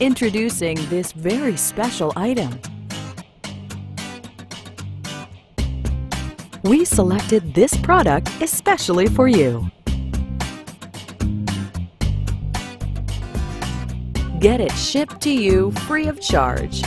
Introducing this very special item. We selected this product especially for you. Get it shipped to you free of charge.